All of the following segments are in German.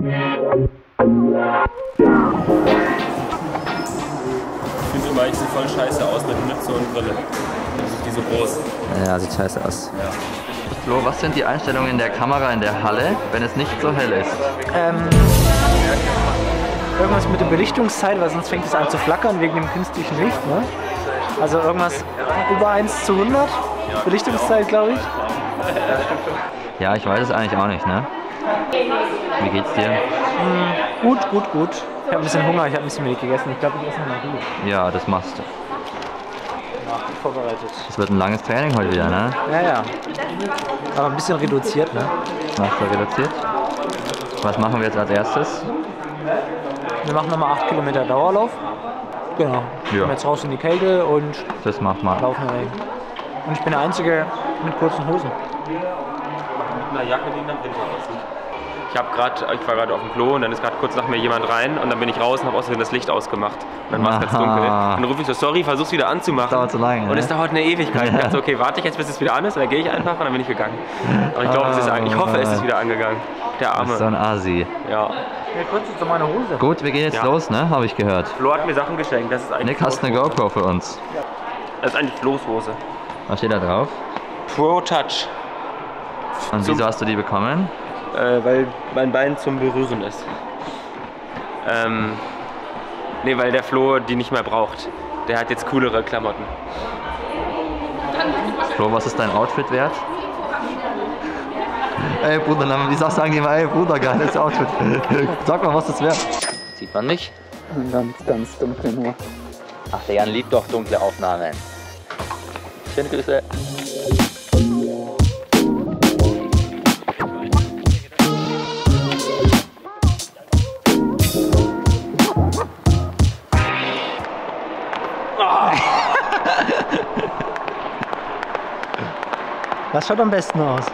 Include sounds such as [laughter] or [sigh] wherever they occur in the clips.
Ich finde immer, ich sehe voll scheiße aus mit Mütze und Brille. Die so groß. Ja, sieht scheiße aus. Ja. Flo, was sind die Einstellungen der Kamera in der Halle, wenn es nicht so hell ist? Ähm, irgendwas mit der Belichtungszeit, weil sonst fängt es an zu flackern wegen dem künstlichen Licht. Ne? Also irgendwas über 1 zu 100 Belichtungszeit, glaube ich. Ja, ich weiß es eigentlich auch nicht, ne? Wie geht's dir? Gut, gut, gut. Ich habe ein bisschen Hunger, ich habe ein bisschen wenig gegessen. Ich glaube, ich esse noch mal gut. Ja, das machst du. Vorbereitet. Es wird ein langes Training heute wieder, ne? Ja, ja. Aber ein bisschen reduziert, ne? Machst du reduziert? Was machen wir jetzt als erstes? Wir machen nochmal 8 Kilometer Dauerlauf. Genau. Ja. Kommen jetzt raus in die Kälte und Das macht mal. laufen im Regen. Und ich bin der Einzige mit kurzen Hosen. Mit einer Jacke, die nach Winter aussieht. Ich, hab grad, ich war gerade auf dem Klo und dann ist gerade kurz nach mir jemand rein und dann bin ich raus und habe außerdem das Licht ausgemacht. Und dann war es ganz dunkel. Dann rufe ich so, sorry, versuch's wieder anzumachen. Dauert so lange, Und ne? es dauert eine Ewigkeit. Ich [laughs] dachte, so, okay, warte ich jetzt, bis es wieder an ist, oder gehe ich einfach und dann bin ich gegangen. Aber ich glaube, es ist an- ich hoffe, es ist wieder angegangen. Der Das Arme. ist so ein Asi. Ja. Ja, kurz jetzt meine Hose. Gut, wir gehen jetzt Ja. los, ne? Habe ich gehört. Flo hat mir Sachen geschenkt. Das ist eigentlich Nick, hast du eine. GoPro für uns? Das ist eigentlich Flo's Hose. Was steht da drauf? Pro Touch. Und Zum- wieso hast du die bekommen? Äh, weil mein Bein zum Berühren ist. Ähm, nee, weil der Flo die nicht mehr braucht. Der hat jetzt coolere Klamotten. Flo, was ist dein Outfit wert? Ey Bruder, dann- wie sagst du sagen die immer, ey Bruder, geiles Outfit. [laughs] Sag mal, was das wert. Sieht man mich? Ganz, ganz dunkel nur. Ach, der Jan liebt doch dunkle Aufnahmen. Schöne Grüße. Was schaut am besten aus?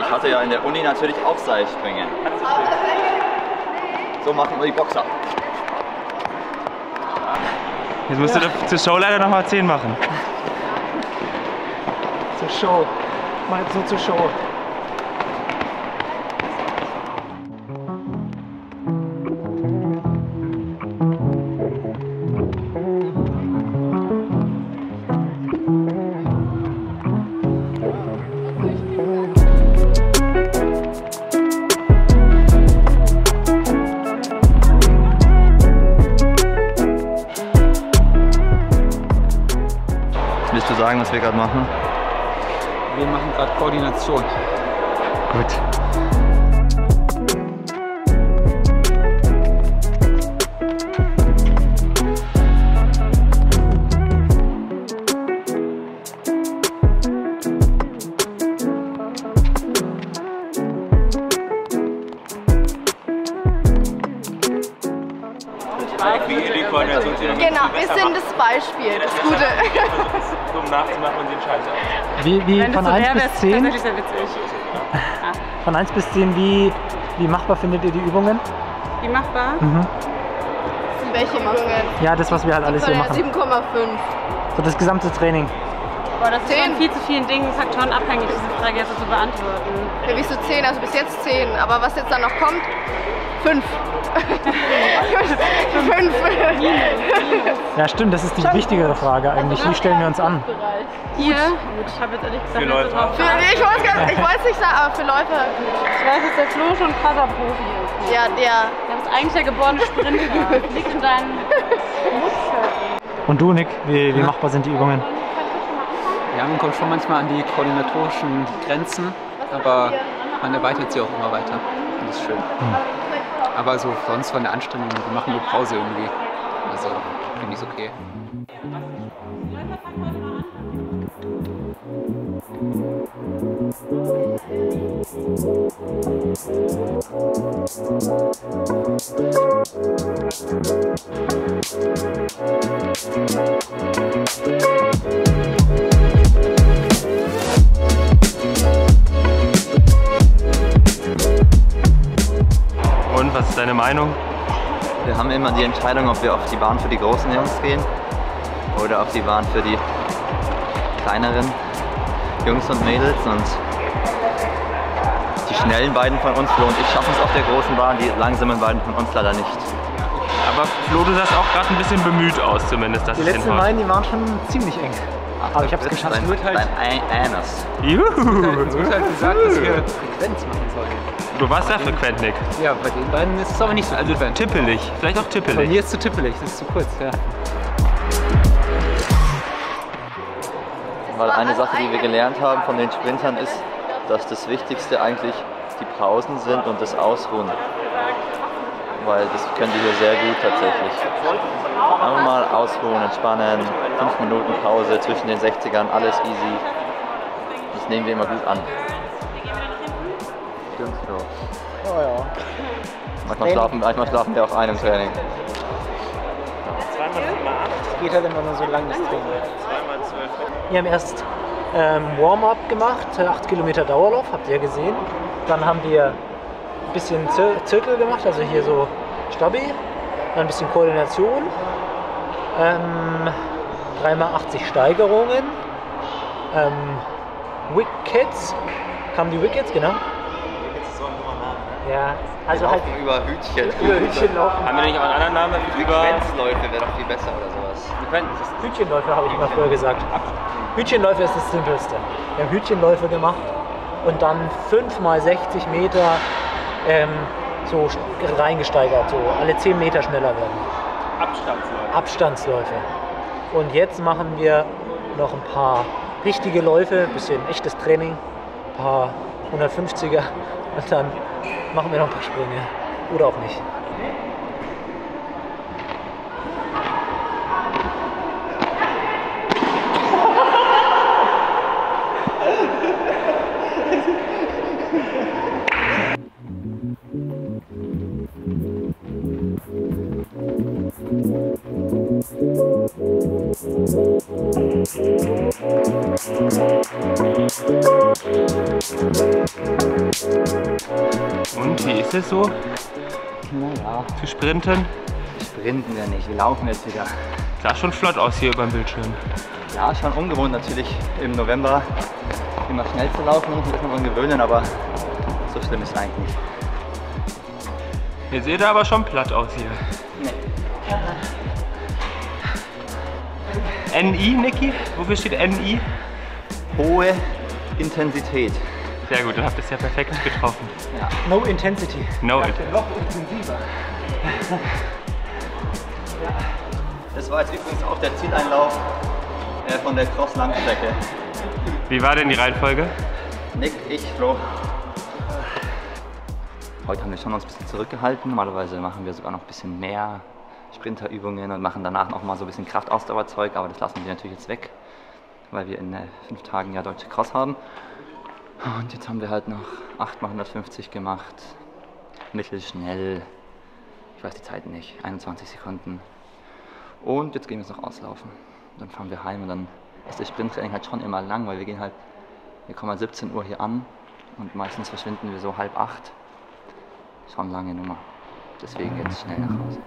Ich hatte ja in der Uni natürlich auch Seilspringen. So machen wir die Boxer. Jetzt musst du zur Show leider nochmal 10 machen. Zur Show. Mal jetzt nur zur Show. Was wir gerade machen? Wir machen gerade Koordination. Gut. Genau, wir sind das Beispiel, das Gute. Um nachzumachen und den Scheiße aus. Wie, wie Wenn von so 1 wäre, wäre bis es 10? tatsächlich sehr witzig. Von 1 bis 10, wie, wie machbar findet ihr die Übungen? Wie machbar? Welche Übungen? Ja, das, was wir halt alles hier machen. 7,5. So das gesamte Training. Boah, das ist Zehn. von viel zu vielen Dingen, Faktoren abhängig, diese Frage jetzt zu beantworten. Ja, wie so 10, also bis jetzt 10. Aber was jetzt dann noch kommt, 5. 5. [laughs] Ja, stimmt, das ist die wichtigere Frage eigentlich. Wie stellen wir uns an? Hier, gut, ich habe jetzt ehrlich gesagt Für nicht so Läufer. drauf Für, nee, ich weiß gar nicht, sagen, aber für Läufer. Ich weiß, dass der Flo schon krasser Profi ist. Ja, der. Er ist eigentlich der geborene Sprinter. Liegt in deinen [laughs] Muskeln. Und du, Nick, wie, wie machbar sind die Übungen? Ja, man kommt schon manchmal an die koordinatorischen Grenzen, aber man erweitert sie auch immer weiter. Und das ist schön. Aber so sonst von der Anstrengung, wir machen nur Pause irgendwie. Also finde ich okay. Und Meinung? Wir haben immer die Entscheidung, ob wir auf die Bahn für die großen Jungs gehen oder auf die Bahn für die kleineren Jungs und Mädels. Und die schnellen beiden von uns, Flo und ich, schaffen es auf der großen Bahn, die langsamen beiden von uns leider nicht. Aber Flo, du sahst auch gerade ein bisschen bemüht aus, zumindest. Dass Die letzten. Meilen, die waren schon ziemlich eng. Aber ich hab's Das ist geschafft. Dein, Wird halt- dein Ein- Anus. Juhu. [laughs] Es wird halt gesagt, dass wir Frequenz machen sollen. Du warst ja frequent, Nick. Ja, bei den beiden ist es aber nicht so Also frequent. tippelig. Vielleicht auch Bei tippelig. mir ist es zu tippelig, das ist zu kurz, ja. Weil eine Sache, die wir gelernt haben von den Sprintern ist, dass das Wichtigste eigentlich die Pausen sind und das Ausruhen. Weil das können die hier sehr gut tatsächlich. Einfach mal ausruhen, entspannen, 5 Minuten Pause zwischen den 60ern, alles easy. Das nehmen wir immer gut an. Stimmt so. Oh ja. Manchmal schlafen, manchmal schlafen wir auch ein im Training. Es geht halt immer nur so lang, das Training. Wir haben erst ähm, Warm-up gemacht, 8 Kilometer Dauerlauf, habt ihr gesehen. Dann haben wir ein bisschen Zir Zirkel gemacht, also hier so Stabi, dann ein bisschen Koordination, ähm, 3x80 Steigerungen, ähm, Wickets, kamen die Wickets, genau. Ja, also halt über Hütchen. [laughs] über Hütchen laufen. Haben wir nicht auch einen anderen Namen? Über Frequenzläufe wäre doch viel besser oder sowas. Hütchenläufe habe ich immer früher gesagt. Hütchenläufe ist das Simpelste. Wir haben Hütchenläufe gemacht und dann 5 mal 60 Meter ähm, so st- reingesteigert, so alle 10 Meter schneller werden. Abstandsläufe. Abstandsläufe. Und jetzt machen wir noch ein paar richtige Läufe, bisschen echtes Training, ein paar 150er [laughs] und dann machen wir noch ein paar Sprünge. Oder auch nicht. Und wie ist es so Naja, zu sprinten? sprinten wir nicht, wir laufen jetzt wieder. Sah schon flott aus hier über dem Bildschirm. Ja, schon ungewohnt natürlich im November immer schnell zu laufen, muss man dran gewöhnen, aber so schlimm ist es eigentlich nicht. Ihr seht aber schon platt aus hier. NI, Niki? Wofür steht NI? Hohe Intensität. Sehr gut, dann habt es ja perfekt getroffen. No Intensity. No, it. Das war jetzt übrigens auch der Zieleinlauf äh, von der Cross-Langstrecke. Wie war denn die Reihenfolge? Nick, ich, Flo. Heute haben wir schon uns ein bisschen zurückgehalten. Normalerweise machen wir sogar noch ein bisschen mehr Sprinterübungen und machen danach noch mal so ein bisschen Kraftausdauerzeug, aber das lassen wir natürlich jetzt weg, weil wir in äh, fünf Tagen ja Deutsche Cross haben. Und jetzt haben wir halt noch 8 mal 150 gemacht. Mittelschnell. Ich weiß die Zeit nicht. 21 Sekunden. Und jetzt gehen wir jetzt noch auslaufen. Dann fahren wir heim und dann ist das Sprinttraining halt schon immer lang, weil wir gehen halt, wir kommen halt 17 Uhr hier an und meistens verschwinden wir so halb acht. Schon lange Nummer. Deswegen jetzt schnell nach Hause.